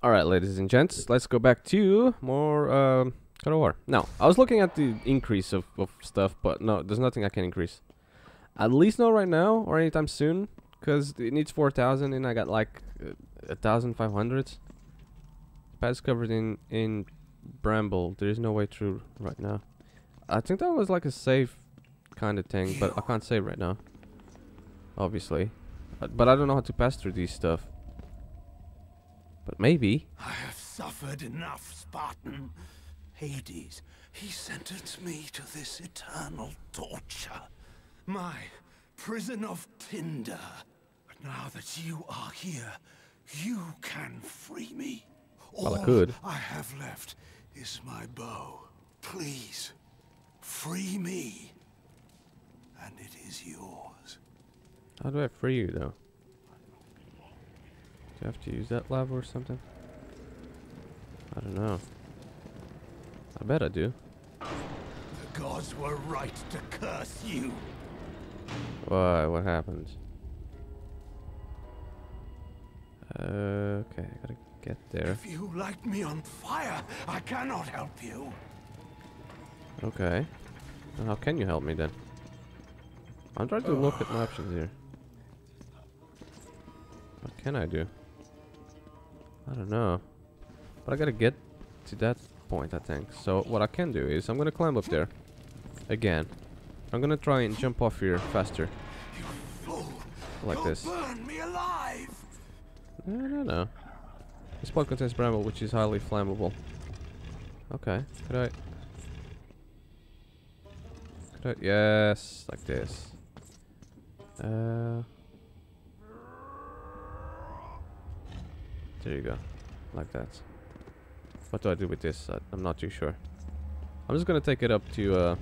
All right, ladies and gents, let's go back to more um, God of War. Now, I was looking at the increase of, of stuff, but no, there's nothing I can increase. At least not right now or anytime soon, because it needs 4,000 and I got like uh, 1,500. Paths covered in, in bramble. There is no way through right now. I think that was like a safe kind of thing, but I can't save right now. Obviously. Uh, But I don't know how to pass through these stuff. But maybe. I have suffered enough, Spartan. Hades, he sentenced me to this eternal torture. My prison of tinder. But now that you are here, you can free me. Well, I All could. I have left is my bow. Please, free me. And it is yours. How do I free you though? Do I have to use that lava or something? I don't know. I bet I do. The gods were right to curse you. Why? What happened? Uh, okay, I gotta get there. If you light me on fire, I cannot help you. Okay. Then how can you help me then? I'm trying to look at my options here. What can I do? I don't know. But I gotta get to that point, I think. So what I can do is I'm gonna climb up there. Again. I'm gonna try and jump off here faster. Like this. burn me alive! No, no, no. This spot contains bramble, which is highly flammable. Okay. Could I... Could I... Yes, like this. Uh... There you go. Like that. What do I do with this? I, I'm not too sure. I'm just gonna take it up to, uh...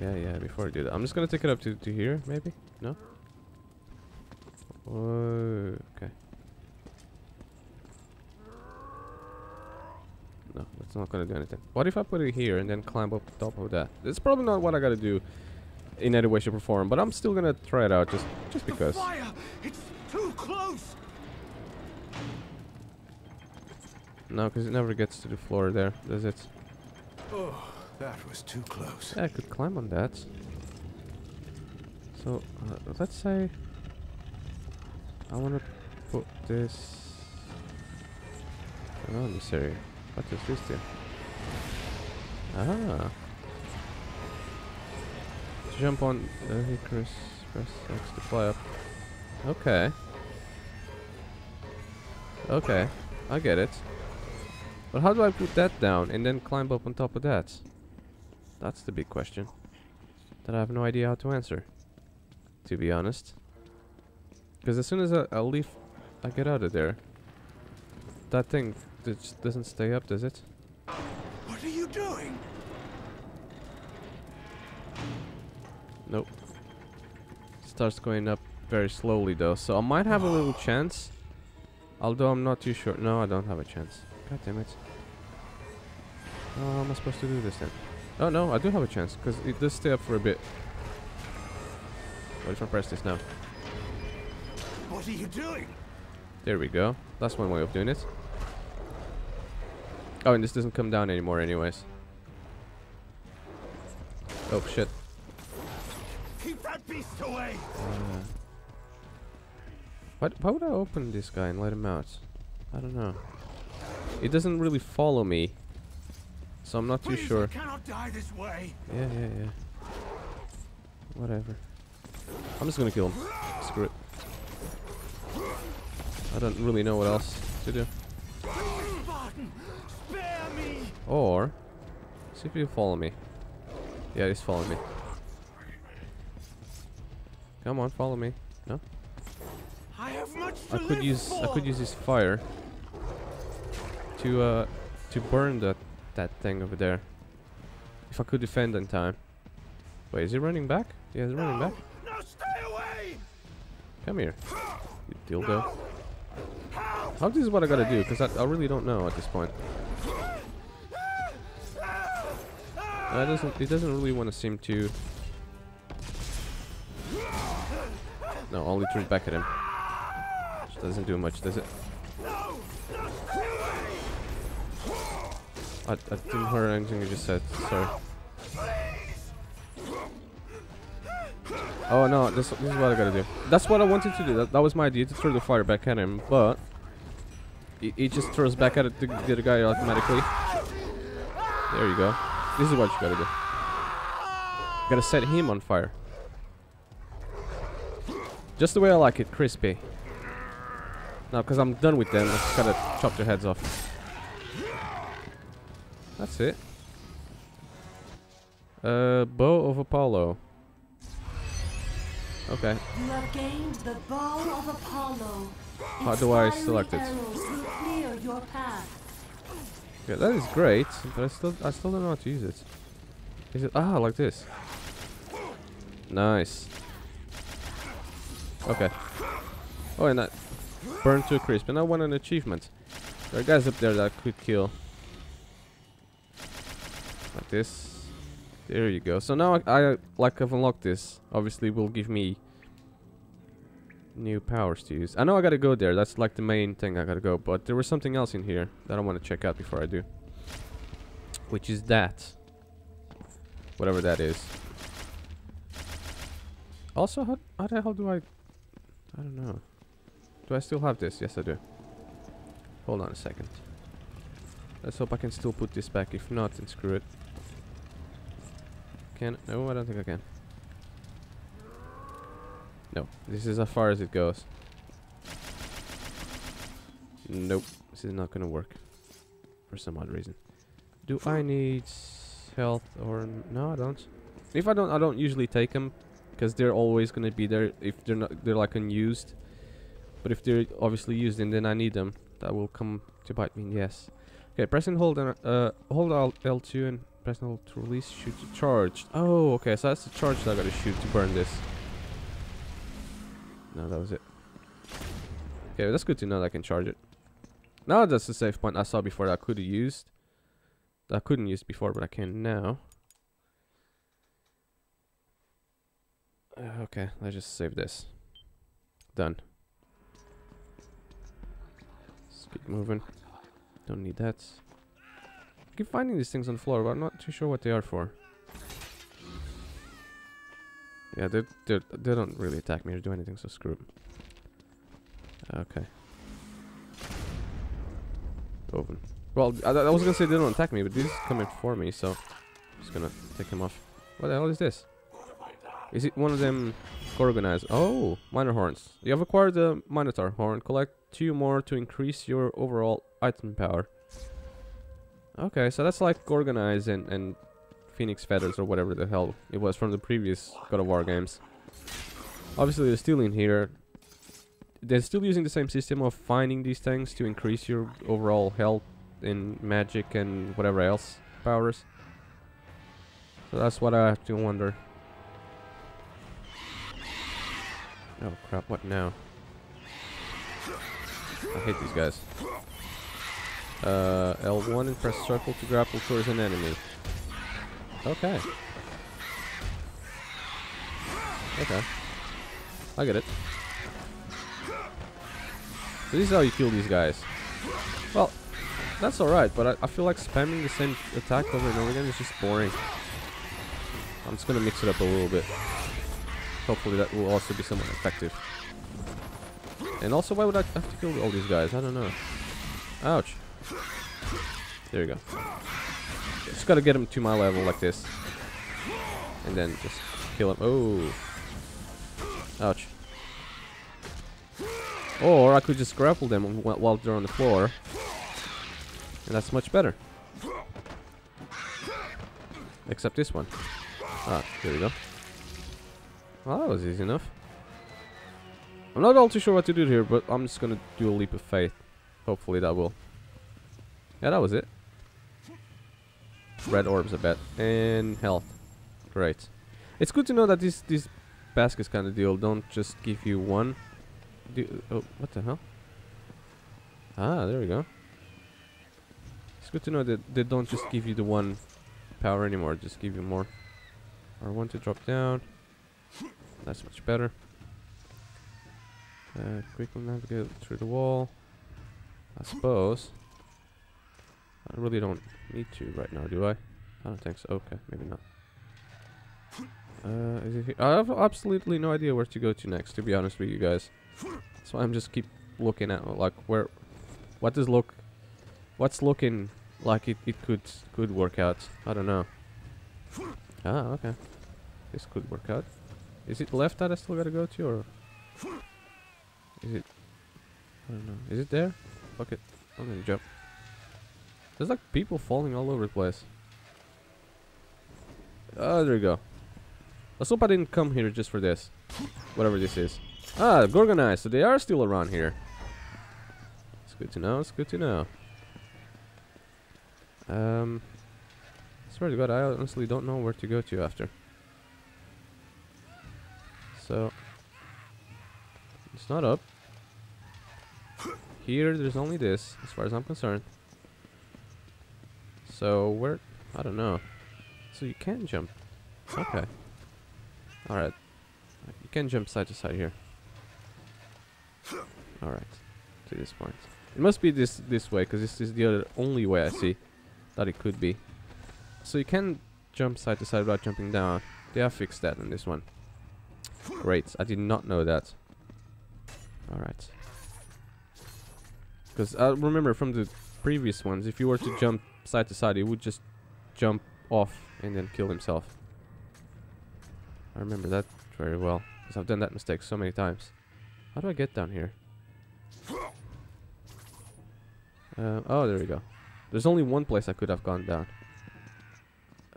Yeah, yeah, before I do that. I'm just gonna take it up to, to here, maybe? No? Whoa, okay. No, that's not gonna do anything. What if I put it here and then climb up the top of that? It's probably not what I gotta do in any way, shape, or form, but I'm still gonna try it out just just because. The fire! It's too close! No, because it never gets to the floor there, does it? Oh, that was too close. Yeah, I could climb on that. So, uh, let's say I want to put this around this area. What does this do? Ah. Jump on uh, Icarus, press X to fly up. Okay. Okay, I get it. But how do I put that down and then climb up on top of that? That's the big question. That I have no idea how to answer. To be honest. Because as soon as I, I leave, I get out of there. That thing just doesn't stay up, does it? What are you doing? Nope. Starts going up very slowly though, so I might have a little chance. Although I'm not too sure. No, I don't have a chance. God damn it. How am I supposed to do this then? Oh no, I do have a chance, because it does stay up for a bit. What if I press this now? What are you doing? There we go. That's one way of doing it. Oh, and this doesn't come down anymore anyways. Oh shit. Keep that beast away! Uh, what, why would I open this guy and let him out? I don't know. It doesn't really follow me. So I'm not too Please, sure. Cannot die this way. Yeah, yeah, yeah. Whatever. I'm just gonna kill him. Screw it. I don't really know what else to do. Spartan, spare me! Or, see if you follow me. Yeah, he's following me. Come on, follow me. No? I have much to I could use I could use his fire to uh to burn that that thing over there. If I could defend in time. Wait, is he running back? Yeah, he's running back. No, stay away! Come here, you dildo. How this is what I gotta do? Because I, I really don't know at this point. It doesn't it doesn't really want to seem to. No, only turns back at him. Doesn't do much, does it? I, I didn't hear anything you just said. Sorry. Oh no, this, this is what I gotta do. That's what I wanted to do. That, that was my idea to throw the fire back at him, but he, he just throws back at it the, the guy automatically. There you go. This is what you gotta do. Gotta set him on fire. Just the way I like it, crispy. Now, because I'm done with them, I just gotta chop their heads off. That's it. Uh, Bow of Apollo. Okay. You have gained the bow of Apollo. How do I select it? arrows will clear your path. Yeah, that is great, but I still I still don't know how to use it. Is it ah like this? Nice. Okay. Oh, and that burned to a crisp, and I won an achievement. There are guys up there that could kill. Like this. There you go. So now I, I like I've unlocked this. Obviously, will give me new powers to use. I know I gotta go there. That's like the main thing I gotta go. But there was something else in here that I want to check out before I do. Which is that. Whatever that is. Also, how, how the hell do I... I don't know. Do I still have this? Yes, I do. Hold on a second. Let's hope I can still put this back. If not, then screw it. Can... No, I don't think I can. No, this is as far as it goes. Nope, this is not gonna work. For some odd reason. Do I need health or... No, I don't. If I don't, I don't usually take them. Because they're always gonna be there if they're not... They're like unused. But if they're obviously used and then I need them, that will come to bite me, yes. Okay, press and hold, and, uh, hold Alt L2 and press and hold to release, shoot to charge. Oh, okay, so that's the charge that I gotta shoot to burn this. No, that was it. Okay, that's good to know that I can charge it. Now that's the safe point I saw before that I could have used. That I couldn't use before, but I can now. Uh, okay, let's just save this. Done. Let's keep moving. Don't need that. I keep finding these things on the floor, but I'm not too sure what they are for. Yeah, they they they don't really attack me or do anything, so screw. Okay. Open. Well, I, I was gonna say they don't attack me, but these coming for me, so I'm just gonna take him off. What the hell is this? Is it one of them Gorgon eyes? Oh, minor horns. You have acquired the Minotaur horn. Collect two more to increase your overall item power. Okay, so that's like Gorgon Eyes and, and Phoenix Feathers or whatever the hell it was from the previous God of War games. Obviously, they're still in here. They're still using the same system of finding these things to increase your overall health in magic and whatever else powers. So that's what I have to wonder. Oh crap, what now? I hate these guys. Uh, L1 and press circle to grapple towards an enemy. Okay. Okay. I get it. So this is how you kill these guys. Well, that's alright, but I, I feel like spamming the same attack over and over again is just boring. I'm just gonna mix it up a little bit. Hopefully that will also be somewhat effective. And also, why would I have to kill all these guys? I don't know. Ouch. There you go. Just gotta get him to my level like this. And then just kill him. Oh. Ouch. Or I could just grapple them while they're on the floor. And that's much better. Except this one. Ah, there we go. Well, that was easy enough. I'm not all too sure what to do here, but I'm just gonna do a leap of faith. Hopefully that will. Yeah, that was it. Red orbs, I bet. And health. Great. It's good to know that these these baskets kind of deal don't just give you one. Do, oh, what the hell? Ah, there we go. It's good to know that they don't just give you the one power anymore, just give you more. R1 to drop down. That's much better. Uh, quickly navigate through the wall. I suppose. I really don't need to right now, do I? I don't think so. Okay, maybe not. Uh, is it here? I have absolutely no idea where to go to next, to be honest with you guys. Why I'm just keep looking at like where, what does look, what's looking like it, it could could work out. I don't know. Ah, okay. This could work out. Is it left that I still gotta go to, or is it? I don't know. Is it there? Fuck it. I'm gonna jump. There's like people falling all over the place. Oh, there we go. Let's hope I didn't come here just for this. Whatever this is. Ah, Gorgon eyes. So they are still around here. It's good to know. It's good to know. Um, swear to God, I honestly don't know where to go to after. So, it's not up. Here, there's only this, as far as I'm concerned. So, where? I don't know. So you can jump. Okay. Alright. You can jump side to side here. Alright. To this point. It must be this this way, because this is the other only way I see that it could be. So you can jump side to side without jumping down. They have fixed that in this one. Great. I did not know that. Alright. Because I remember from the previous ones, if you were to jump side to side, it would just jump off and then kill himself. I remember that very well, because I've done that mistake so many times. How do I get down here? Uh, oh, there we go. There's only one place I could have gone down.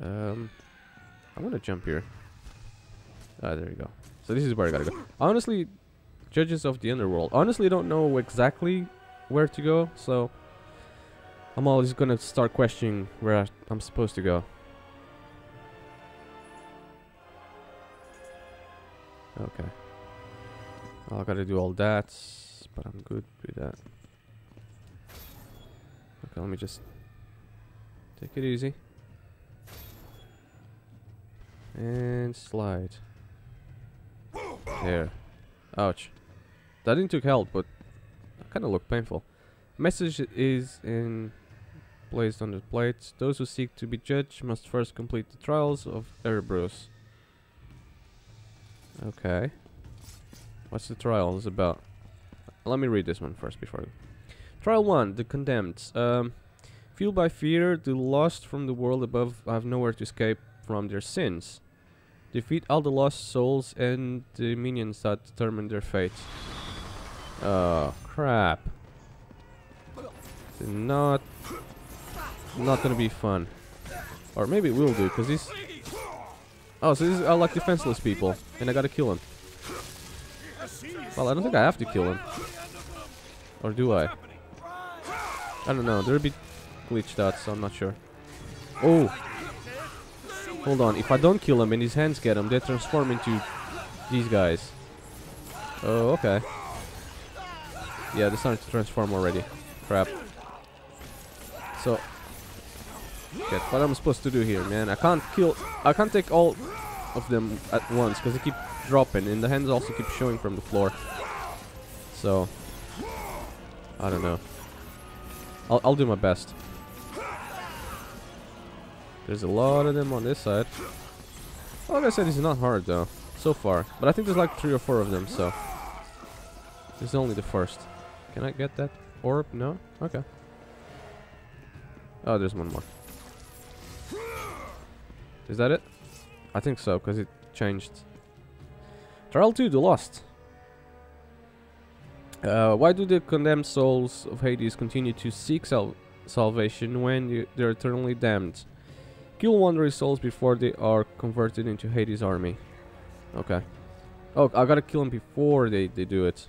Um, I'm gonna jump here. Ah, there we go. So this is where I gotta go. Honestly, judges of the underworld. Honestly, don't know exactly where to go, so I'm always gonna start questioning where I'm supposed to go. Okay. I gotta do all that, but I'm good with that. Okay, let me just take it easy. And slide. There. Ouch. That didn't took help, but kind of look painful. Message is in placed on the plate. Those who seek to be judged must first complete the trials of Erebros. Okay. What's the trials about? Let me read this one first before. Trial 1, The Condemned. Um, fueled by fear, the lost from the world above have nowhere to escape from their sins. Defeat all the lost souls and the minions that determine their fate. Oh, crap. Not... Not gonna be fun. Or maybe it will do, because these... Oh, so these are like defenseless people, and I gotta kill them. Well, I don't think I have to kill him. Or do I? I don't know. They're a bit glitched out, so I'm not sure. Oh! Hold on. If I don't kill him and his hands get him, they transform into these guys. Oh, okay. Yeah, they're starting to transform already. Crap. So... What am I supposed to do here, man? I can't kill... I can't take all of them at once, because they keep dropping, and the hands also keep showing from the floor. So... I don't know. I'll, I'll do my best. There's a lot of them on this side. Like I said, it's not hard though, so far. But I think there's like three or four of them, so... Is only the first. Can I get that orb? No? Okay. Oh, there's one more. Is that it? I think so, because it changed. Trial 2, The Lost. Uh, why do the condemned souls of Hades continue to seek sal salvation when they're eternally damned? Kill wandering souls before they are converted into Hades' army. Okay. Oh, I gotta kill them before they, they do it.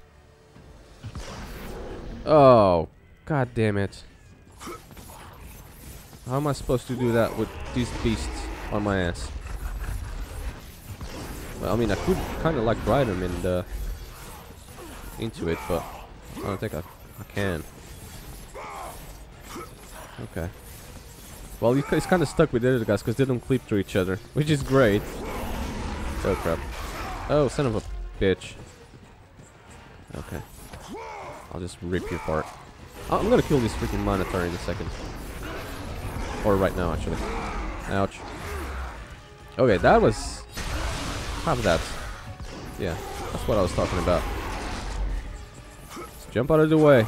Oh, god damn it. How am I supposed to do that with these beasts on my ass? Well, I mean, I could kind of like ride them in the uh, into it, but I don't think I, I can. Okay. Well, he's kind of stuck with the other guys because they don't clip to each other, which is great. Oh crap. Oh, son of a bitch. Okay. I'll just rip you apart. Oh, I'm gonna kill this freaking Minotaur in a second. Or right now, actually. Ouch. Okay, that was... Half that. Yeah, that's what I was talking about. Jump out of the way.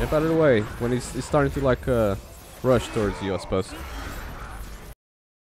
Jump out of the way when he's, he's starting to like uh, rush towards you, I suppose.